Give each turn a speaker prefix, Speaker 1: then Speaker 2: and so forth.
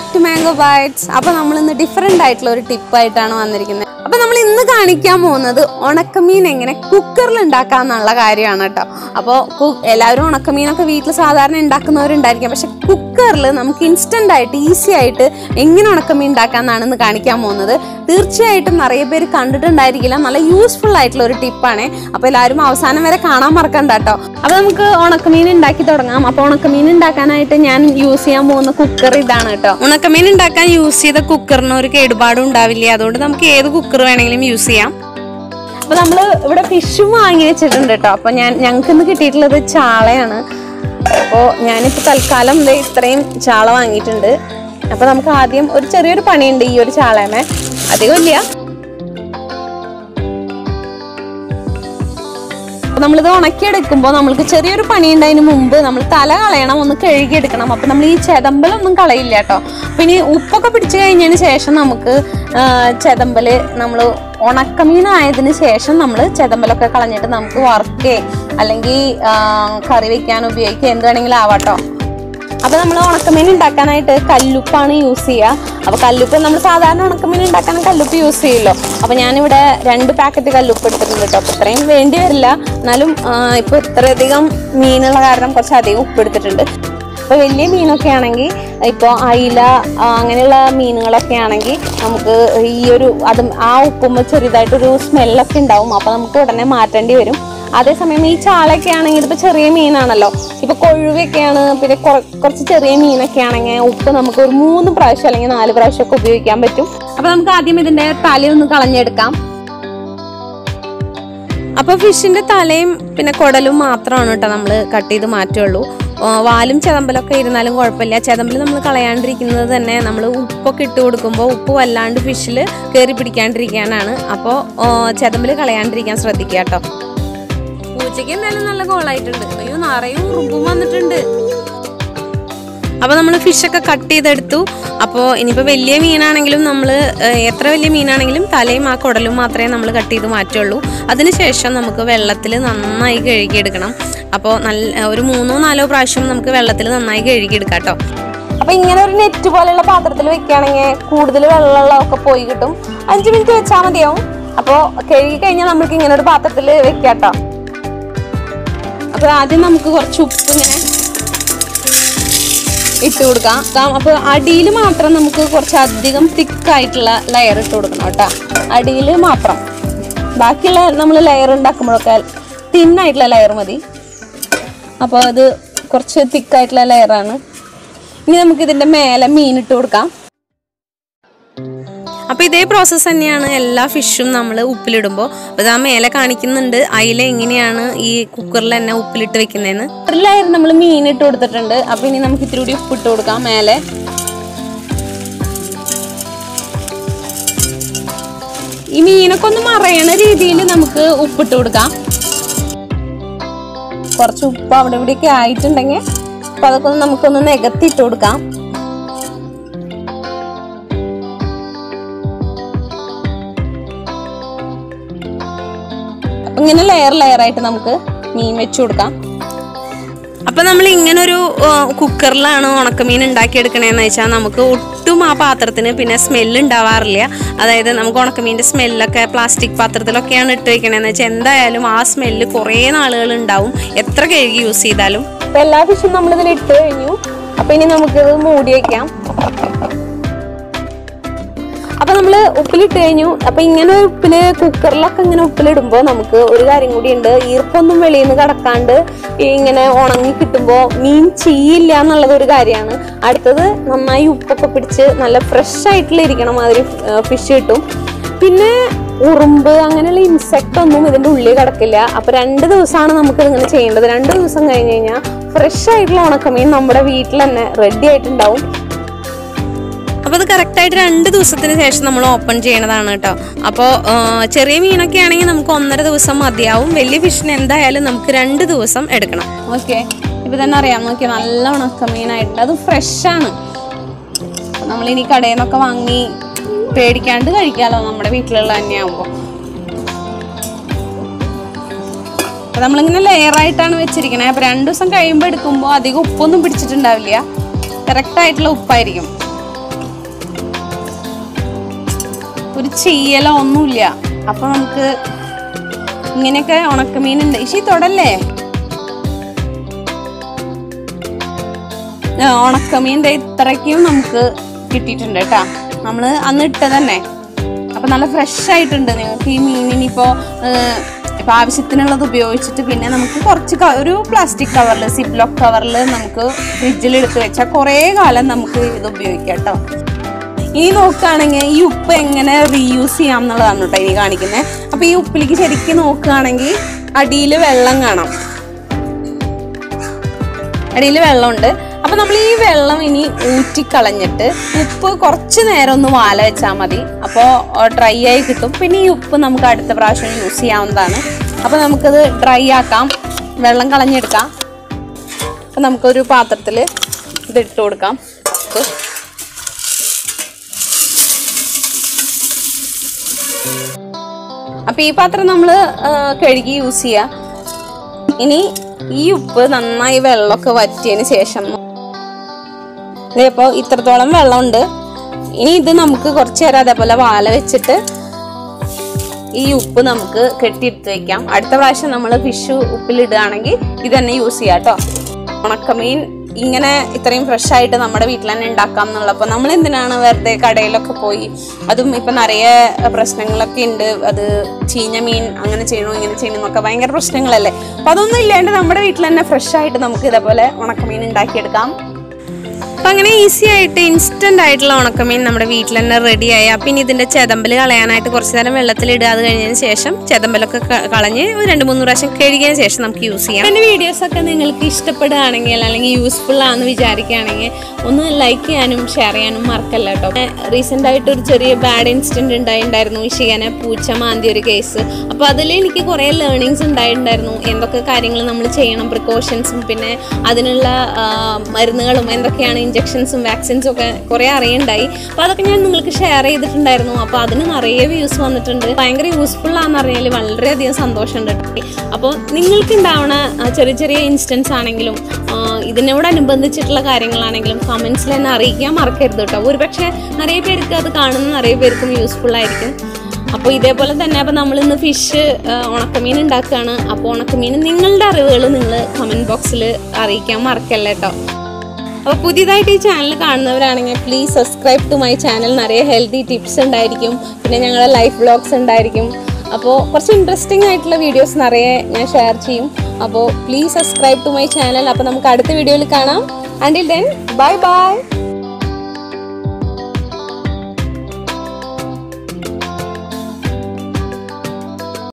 Speaker 1: Back to mango bytes അപ്പോൾ നമ്മളിന്ന് different ആയിട്ടുള്ള ഒരു ടിപ്പായിട്ടാണ് വന്നിരിക്കുന്നത്. അപ്പോൾ നമ്മൾ ഇന്ന് കാണിക്കാൻ പോകുന്നത് ഉണക്കമീൻ എങ്ങനെ കുക്കറിൽ ഉണ്ടാക്കാം എന്നുള്ള കാര്യമാണ് കേട്ടോ. അപ്പോൾ എല്ലാവരും ഉണക്കമീനൊക്കെ വീട്ടിൽ സാധാരണ ഉണ്ടാക്കുന്നവരുണ്ടായിരിക്കാം. പക്ഷെ കുക്കറിൽ നമുക്ക് ഇൻസ്റ്റന്റ് ആയിട്ട് ഈസി ആയിട്ട് എങ്ങനെ ഉണക്കമീൻ ഉണ്ടാക്കാമെന്നാണ് ഇന്ന് കാണിക്കാൻ പോകുന്നത്. തീർച്ചയായിട്ടും നിറയെ പേര് കണ്ടിട്ടുണ്ടായിരിക്കില്ല. നല്ല യൂസ്ഫുൾ ആയിട്ടുള്ള ഒരു ടിപ്പാണ് അപ്പോൾ എല്ലാവരും അവസാനം വരെ കാണാൻ മറക്കണ്ട കേട്ടോ. അപ്പോൾ നമുക്ക് ഉണക്കമീൻ ഉണ്ടാക്കി തുടങ്ങാം. അപ്പോൾ ഉണക്കമീൻ ഉണ്ടാക്കാനായിട്ട് ഞാൻ യൂസ് ചെയ്യാൻ പോകുന്ന കുക്കർ ഇതാണ് കേട്ടോ. ഉണക്കമീൻ ഉണ്ടാക്കാൻ യൂസ് ചെയ്ത കുക്കറിന് ഒരു കേടുപാടും ഉണ്ടാവില്ല. അതുകൊണ്ട് നമുക്ക് ഏത് കുക്കർ വേണമെങ്കിലും യൂസ് ചെയ്യാം. അപ്പൊ നമ്മൾ ഇവിടെ ഫിഷും വാങ്ങി വെച്ചിട്ടുണ്ട് കേട്ടോ അപ്പൊ ഞാൻ ഞങ്ങൾക്ക് ഇന്ന് കിട്ടിയിട്ടുള്ളത് ചാളയാണ്. അപ്പോൾ ഞാനിപ്പോൾ തൽക്കാലം ഇത് ഇത്രയും ചാള വാങ്ങിയിട്ടുണ്ട്. അപ്പൊ നമുക്ക് ആദ്യം ഒരു ചെറിയൊരു പണിയുണ്ട് ഈ ഒരു ചാളേനെ അധികം ഇല്ല അപ്പൊ നമ്മളിത് ഉണക്കിയെടുക്കുമ്പോൾ നമ്മൾക്ക് ചെറിയൊരു പണി ഉണ്ടതിന് മുമ്പ് നമ്മൾ തല കളയണം ഒന്ന് കഴുകിയെടുക്കണം. അപ്പോൾ നമ്മൾ ഈ ചെതമ്പലൊന്നും കളയില്ല കേട്ടോ. പിന്നെ ഉപ്പൊക്കെ പിടിച്ചു കഴിഞ്ഞതിന് ശേഷം നമുക്ക് ചെതമ്പൽ നമ്മൾ ഉണക്കമീനായതിന് ശേഷം നമ്മൾ ചെതമ്പലൊക്കെ കളഞ്ഞിട്ട് നമുക്ക് വറുക്കേ അല്ലെങ്കിൽ കറി വെക്കാൻ ഉപയോഗിക്കുക എന്ത് വേണമെങ്കിലും ആവാട്ടോ അപ്പൊ നമ്മൾ ഉണക്കമീൻ ഉണ്ടാക്കാനായിട്ട് കല്ലുപ്പാണ് യൂസ് ചെയ്യുക. അപ്പൊ കല്ലുപ്പ് നമ്മൾ സാധാരണ ഉണക്കമീൻ ഉണ്ടാക്കാൻ കല്ലുപ്പ് യൂസ് ചെയ്യുമല്ലോ. അപ്പൊ ഞാനിവിടെ രണ്ട് പാക്കറ്റ് കല്ലുപ്പ് എടുത്തിട്ടുണ്ട് കേട്ടോ. അപ്പൊ ഇത്രയും വേണ്ടി വരില്ല. എന്നാലും ഇപ്പൊ ഇത്രയധികം മീനുള്ള കാരണം കുറച്ച് അധികം ഉപ്പ് എടുത്തിട്ടുണ്ട്. ഇപ്പൊ വലിയ മീനൊക്കെ ആണെങ്കിൽ ഇപ്പോൾ അയില അങ്ങനെയുള്ള മീനുകളൊക്കെ ആണെങ്കിൽ നമുക്ക് ഈ ഒരു അത് ആ ഉപ്പുമ്പോൾ ചെറുതായിട്ടൊരു സ്മെല്ലൊക്കെ ഉണ്ടാവും. അപ്പൊ നമുക്ക് ഉടനെ മാറ്റേണ്ടി വരും. അതേസമയം ഈ ചാളയൊക്കെ ആണെങ്കിൽ ഇതിപ്പോ ചെറിയ മീനാണല്ലോ. ഇപ്പൊ കൊഴുവൊക്കെയാണ് പിന്നെ കുറ- കുറച്ച് ചെറിയ മീനൊക്കെ ആണെങ്കിൽ ഉപ്പ് നമുക്ക് ഒരു മൂന്ന് പ്രാവശ്യം അല്ലെങ്കിൽ നാല് പ്രാവശ്യം ഒക്കെ ഉപയോഗിക്കാൻ പറ്റും. അപ്പോൾ നമുക്ക് ആദ്യം ഇതിന്റെ തലയൊന്ന് കളഞ്ഞെടുക്കാം. അപ്പോൾ ഫിഷിന്റെ തലയും പിന്നെ കുടലും മാത്രമാണ് കേട്ടോ നമ്മൾ കട്ട് ചെയ്ത് മാറ്റുള്ളൂ. വാലും ചെതമ്പലൊക്കെ ഇരുന്നാലും കുഴപ്പമില്ല. ചെതമ്പൽ നമ്മൾ കളയാണ്ടിരിക്കുന്നത് തന്നെ നമ്മൾ ഉപ്പൊക്കെ ഇട്ട് കൊടുക്കുമ്പോൾ ഉപ്പ് വല്ലാണ്ട് ഫിഷിൽ കയറി പിടിക്കാണ്ടിരിക്കാനാണ്. അപ്പോൾ ചെതമ്പൽ കളയാണ്ടിരിക്കാൻ ശ്രദ്ധിക്കുക കേട്ടോ. പൂച്ചയ്ക്ക് എന്തായാലും നല്ല കോളായിട്ടുണ്ട് അയ്യോ നിറയും ഉറുമ്പും വന്നിട്ടുണ്ട്. അപ്പോൾ നമ്മൾ ഫിഷൊക്കെ കട്ട് ചെയ്തെടുത്തു. അപ്പോൾ ഇനിയിപ്പോൾ വലിയ മീനാണെങ്കിലും നമ്മൾ എത്ര വലിയ മീനാണെങ്കിലും തലയും ആ കുടലും മാത്രമേ നമ്മൾ കട്ട് ചെയ്ത് മാറ്റുള്ളൂ. അതിനുശേഷം നമുക്ക് വെള്ളത്തിൽ നന്നായി കഴുകിയെടുക്കണം. അപ്പോൾ നല്ല ഒരു മൂന്നോ നാലോ പ്രാവശ്യം നമുക്ക് വെള്ളത്തിൽ നന്നായി കഴുകിയെടുക്കാം കേട്ടോ അപ്പോൾ ഇങ്ങനെ ഒരു നെറ്റ് പോലെയുള്ള പാത്രത്തിൽ വെക്കുകയാണെങ്കിൽ കൂടുതൽ വെള്ളമുള്ളതൊക്കെ പോയി കിട്ടും. അഞ്ച് മിനിറ്റ് വെച്ചാൽ മതിയാവും. അപ്പോൾ കഴുകി കഴിഞ്ഞാൽ നമുക്ക് ഇങ്ങനെ ഒരു പാത്രത്തിൽ വെക്കാം കേട്ടോ അപ്പോൾ ആദ്യം നമുക്ക് കുറച്ച് ഉപ്പ് ഇങ്ങനെ ഇട്ട് കൊടുക്കാം. അപ്പോൾ അടിയിൽ മാത്രം നമുക്ക് കുറച്ച് അധികം തിക്കായിട്ടുള്ള ലെയർ ഇട്ട് കൊടുക്കണം കേട്ടോ. അടിയിൽ മാത്രം. ബാക്കിയുള്ള നമ്മൾ ലെയർ ഉണ്ടാക്കുമ്പോഴൊക്കെ തിന്നായിട്ടുള്ള ലെയർ മതി. അപ്പോൾ അത് കുറച്ച് തിക്കായിട്ടുള്ള ലെയറാണ് ഇനി നമുക്ക് ഇതിന്റെ മേലെ മീൻ ഇട്ട് കൊടുക്കാം. അപ്പോൾ ഇതേ പ്രോസസ്സ് തന്നെയാണ് എല്ലാ ഫിഷും നമ്മൾ ഉപ്പിലിടുമ്പോൾ അപ്പോൾ ആ മേലെ കാണിക്കുന്നുണ്ട്. അയില എങ്ങനെയാണ് ഈ കുക്കറിൽ തന്നെ ഉപ്പിലിട്ട് വെക്കുന്നതെന്ന് കുക്കറിലായിരുന്നു നമ്മൾ മീൻ ഇട്ട് കൊടുത്തിട്ടുണ്ട്. അപ്പോൾ ഇനി നമുക്ക് ഇത്തിരി കൂടി ഉപ്പിട്ട് കൊടുക്കാം മേലെ. ഈ മീനൊക്കെ ഒന്ന് മറയണ രീതിയിൽ നമുക്ക് ഉപ്പിട്ട് കൊടുക്കാം. കുറച്ച് ഉപ്പ് അവിടെ ഇവിടെയൊക്കെ ആയിട്ടുണ്ടെങ്കിൽ അപ്പോൾ അതൊക്കെ നമുക്കൊന്ന് നികത്തിയിട്ട് കൊടുക്കാം. അപ്പൊ ഇങ്ങനെ ലെയർ ലെയർ ആയിട്ട് നമുക്ക് മീൻ വെച്ച് കൊടുക്കാം. അപ്പൊ നമ്മൾ ഇങ്ങനൊരു കുക്കറിലാണ് ഉണക്കമീൻ ഉണ്ടാക്കിയെടുക്കണേന്ന് വെച്ചാൽ നമുക്ക് ഒട്ടും ആ പാത്രത്തിന് പിന്നെ സ്മെല്ല് ഉണ്ടാവാറില്ല. അതായത് നമുക്ക് ഉണക്കമീന്റെ സ്മെല്ലൊക്കെ പ്ലാസ്റ്റിക് പാത്രത്തിലൊക്കെയാണ് ഇട്ട് വെക്കണേന്ന് വെച്ചാൽ എന്തായാലും ആ സ്മെല്ല് കുറേ നാളുകൾ ഉണ്ടാവും. എത്ര കഴുകി യൂസ് ചെയ്താലും. അപ്പൊ എല്ലാ ഫിഷും നമ്മളിതിൽ ഇട്ട് കഴിഞ്ഞു. അപ്പൊ ഇനി നമുക്കിത് മൂടി വെക്കാം. അപ്പൊ നമ്മൾ ഉപ്പിലിട്ട് കഴിഞ്ഞു. അപ്പൊ ഇങ്ങനെ ഉപ്പിൽ കുക്കറിലൊക്കെ ഇങ്ങനെ ഉപ്പിലിടുമ്പോ നമുക്ക് ഒരു കാര്യം കൂടി ഉണ്ട്. ഈർപ്പൊന്നും വെളിയിൽ നിന്ന് കടക്കാണ്ട് ഇങ്ങനെ ഉണങ്ങി കിട്ടുമ്പോ മീൻ ചീയില്ല എന്നുള്ളത് ഒരു കാര്യമാണ്. അടുത്തത് നന്നായി ഉപ്പൊക്കെ പിടിച്ച് നല്ല ഫ്രഷ് ആയിട്ടുള്ള ഇരിക്കണം മാതിരി ഫിഷ് കിട്ടും. പിന്നെ ഉറുമ്പ് അങ്ങനെയുള്ള ഇൻസെക്ട് ഒന്നും ഇതിന്റെ ഉള്ളിൽ കിടക്കില്ല. അപ്പൊ രണ്ട് ദിവസമാണ് നമുക്ക് ഇങ്ങനെ ചെയ്യേണ്ടത്. രണ്ട് ദിവസം കഴിഞ്ഞ് കഴിഞ്ഞാൽ ഫ്രഷ് ആയിട്ടുള്ള ഉണക്കമീൻ നമ്മുടെ വീട്ടിൽ തന്നെ റെഡി ആയിട്ടുണ്ടാവും. അപ്പോൾ അത് കറക്റ്റായിട്ട് രണ്ട് ദിവസത്തിന് ശേഷം നമ്മൾ ഓപ്പൺ ചെയ്യണതാണ് കേട്ടോ അപ്പോൾ ചെറിയ മീനൊക്കെ ആണെങ്കിൽ നമുക്ക് ഒന്നര ദിവസം മതിയാവും. വലിയ ഫിഷിന് എന്തായാലും നമുക്ക് രണ്ട് ദിവസം എടുക്കണം. ഓക്കെ ഇപ്പം തന്നെ അറിയാം. നോക്കി നല്ല ഉണക്ക മീനായിട്ട്. അത് ഫ്രഷാണ് നമ്മളിനി കടയിൽ നിന്നൊക്കെ വാങ്ങി പേടിക്കാണ്ട് കഴിക്കാമല്ലോ നമ്മുടെ വീട്ടിലുള്ള തന്നെയാകുമ്പോൾ അപ്പോൾ നമ്മളിങ്ങനെ ലെയറായിട്ടാണ് വെച്ചിരിക്കണേ. അപ്പം രണ്ട് ദിവസം കഴിയുമ്പോൾ എടുക്കുമ്പോൾ അധികം ഉപ്പൊന്നും പിടിച്ചിട്ടുണ്ടാവില്ല. കറക്റ്റായിട്ടുള്ള ഉപ്പായിരിക്കും. ഒരു ചെയ്യലോ ഒന്നുമില്ല അപ്പൊ നമുക്ക് ഇങ്ങനെയൊക്കെ ഉണക്കമീനുണ്ട്. ഇഷി തൊടല്ലേ? ആ, ഉണക്കമീൻ ദേ ഇത്രയ്ക്കും നമുക്ക് കിട്ടിയിട്ടുണ്ട് കേട്ടാ. നമ്മൾ അന്ന് ഇട്ടത് തന്നെ അപ്പൊ നല്ല ഫ്രഷ് ആയിട്ടുണ്ട് നിങ്ങൾക്ക് ഈ മീനിനിപ്പോ ഇപ്പൊ ആവശ്യത്തിനുള്ളത് ഉപയോഗിച്ചിട്ട് പിന്നെ നമുക്ക് കുറച്ച് ഒരു പ്ലാസ്റ്റിക് കവറിൽ സിപ്ലോക്ക് കവറിൽ നമുക്ക് ഫ്രിഡ്ജിൽ എടുത്ത് വെച്ചാൽ കുറേ കാലം നമുക്ക് ഇത് ഉപയോഗിക്കാം കേട്ടോ. ഇനി നോക്കുകയാണെങ്കിൽ ഈ ഉപ്പ് എങ്ങനെ റീയൂസ് ചെയ്യാം എന്നുള്ളതാണ് കേട്ടോ ഇനി കാണിക്കുന്നത്. അപ്പൊ ഈ ഉപ്പിലേക്ക് ശരിക്കും നോക്കുകയാണെങ്കിൽ അടിയിൽ വെള്ളം കാണാം. അടിയിൽ വെള്ളമുണ്ട്. അപ്പൊ നമ്മൾ ഈ വെള്ളം ഇനി ഊറ്റിക്കളഞ്ഞിട്ട് ഉപ്പ് കുറച്ച് നേരം ഒന്ന് വാല വെച്ചാൽ മതി. അപ്പോൾ ഡ്രൈ ആയി കിട്ടും. പിന്നെ ഈ ഉപ്പ് നമുക്ക് അടുത്ത പ്രാവശ്യം യൂസ് ചെയ്യാവുന്നതാണ്. അപ്പൊ നമുക്കത് ഡ്രൈ ആക്കാം. വെള്ളം കളഞ്ഞെടുക്കാം. അപ്പൊ നമുക്കൊരു പാത്രത്തിൽ ഇതിട്ട് കൊടുക്കാം. ഉപ്പ് അപ്പൊ ഈ പാത്രം നമ്മൾ കഴുകി യൂസ് ചെയ്യാം. ഇനി ഈ ഉപ്പ് നന്നായി വെള്ളമൊക്കെ വറ്റിയതിന് ശേഷം. ഇപ്പോൾ ഇത്രത്തോളം വെള്ളമുണ്ട്. ഇനി ഇത് നമുക്ക് കുറച്ച് നേരം അതേപോലെ വാല വെച്ചിട്ട് ഈ ഉപ്പ് നമുക്ക് കെട്ടിയെടുത്ത് വെക്കാം. അടുത്ത പ്രാവശ്യം നമ്മൾ ഫിഷ് ഉപ്പിലിടുകയാണെങ്കിൽ ഇത് തന്നെ യൂസ് ചെയ്യാം കേട്ടോ ഉണക്കമീൻ ഇങ്ങനെ ഇത്രയും ഫ്രഷ് ആയിട്ട് നമ്മുടെ വീട്ടിൽ തന്നെ ഉണ്ടാക്കാം എന്നുള്ളപ്പോൾ നമ്മൾ എന്തിനാണ് വെറുതെ കടയിലൊക്കെ പോയി? അതും ഇപ്പം നിറയെ പ്രശ്നങ്ങളൊക്കെ ഉണ്ട്. അത് ചീഞ്ഞ മീൻ അങ്ങനെ ചെയ്യണോ ഇങ്ങനെ ചെയ്യണോ എന്നൊക്കെ ഭയങ്കര പ്രശ്നങ്ങളല്ലേ? അപ്പം അതൊന്നും ഇല്ലാണ്ട് നമ്മുടെ വീട്ടിൽ തന്നെ ഫ്രഷ് ആയിട്ട് നമുക്ക് ഇതേപോലെ ഉണക്കമീൻ ഉണ്ടാക്കിയെടുക്കാം. അപ്പം അങ്ങനെ ഈസി ആയിട്ട് ഇൻസ്റ്റന്റ് ആയിട്ടുള്ള ഉണക്കമീൻ നമ്മുടെ വീട്ടിൽ തന്നെ റെഡിയായി അപ്പം ഇനി ഇതിന്റെ ചെതമ്പൽ കളയാനായിട്ട് കുറച്ച് നേരം വെള്ളത്തിലിടുക. അത് കഴിഞ്ഞതിന് ശേഷം ചെതമ്പലൊക്കെ കളഞ്ഞ് ഒരു രണ്ട് മൂന്ന് പ്രാവശ്യം കഴുകിയതിന് ശേഷം നമുക്ക് യൂസ് ചെയ്യാം. എന്റെ വീഡിയോസൊക്കെ നിങ്ങൾക്ക് ഇഷ്ടപ്പെടുകയാണെങ്കിൽ അല്ലെങ്കിൽ യൂസ്ഫുൾ ആണെന്ന് വിചാരിക്കുകയാണെങ്കിൽ ഒന്ന് ലൈക്ക് ചെയ്യാനും ഷെയർ ചെയ്യാനും മറക്കല്ല കേട്ടോ. റീസെന്റ് ആയിട്ട് ഒരു ചെറിയ ബാഡ് ഇൻസിഡന്റ് ഉണ്ടായിട്ടുണ്ടായിരുന്നു. ഇഷികനെ പൂച്ച മാന്തിയ ഒരു കേസ് അപ്പോൾ അതിൽ എനിക്ക് കുറേ ലേണിങ്സ് ഉണ്ടായിട്ടുണ്ടായിരുന്നു. എന്തൊക്കെ കാര്യങ്ങൾ നമ്മൾ ചെയ്യണം പ്രിക്കോഷൻസും പിന്നെ അതിനുള്ള മരുന്നുകളും എന്തൊക്കെയാണ് ഇഞ്ചെക്ഷൻസും വാക്സിൻസും ഒക്കെ കുറേ അറിയണ്ടായി. അപ്പോൾ അതൊക്കെ ഞാൻ നിങ്ങൾക്ക് ഷെയർ ചെയ്തിട്ടുണ്ടായിരുന്നു. അപ്പോൾ അതിന് നിറയെ വ്യൂസ് വന്നിട്ടുണ്ട്. ഭയങ്കര യൂസ്ഫുൾ ആണെന്ന് അറിഞ്ഞാൽ വളരെയധികം സന്തോഷമുണ്ട്. അപ്പോൾ നിങ്ങൾക്ക് ഉണ്ടാവണ ചെറിയ ചെറിയ ഇൻസ്റ്റൻസ് ആണെങ്കിലും ഇതിനോടനുബന്ധിച്ചിട്ടുള്ള കാര്യങ്ങളാണെങ്കിലും കമൻസിൽ എന്നെ അറിയിക്കാൻ മറക്കരുത് കേട്ടോ. ഒരുപക്ഷെ നിറയെ പേർക്ക് അത് കാണുന്ന നിറയെ പേർക്കും യൂസ്ഫുൾ ആയിരിക്കും. അപ്പോൾ ഇതേപോലെ തന്നെ അപ്പോൾ നമ്മളിന്ന് ഫിഷ് ഉണക്കമീൻ ഉണ്ടാക്കുകയാണ്. അപ്പോൾ ഉണക്കമീൻ നിങ്ങളുടെ അറിവുകൾ നിങ്ങൾ കമന്റ് ബോക്സിൽ അറിയിക്കാൻ മറക്കല്ല കേട്ടോ. അപ്പോൾ പുതിയതായിട്ട് ഈ ചാനൽ കാണുന്നവരാണെങ്കിൽ please subscribe to my channel നിറയെ ഹെൽത്തി ടിപ്സ് ഉണ്ടായിരിക്കും. പിന്നെ ഞങ്ങളുടെ ലൈഫ് വ്ളോഗ്സ് ഉണ്ടായിരിക്കും. അപ്പോൾ കുറച്ച് ഇൻട്രസ്റ്റിംഗ് ആയിട്ടുള്ള വീഡിയോസ് നിറയെ ഞാൻ ഷെയർ ചെയ്യും. അപ്പോൾ please subscribe to my channel അപ്പോൾ നമുക്ക് അടുത്ത വീഡിയോയിൽ കാണാം. ആൻഡിൽ ദെൻ ബൈ ബൈ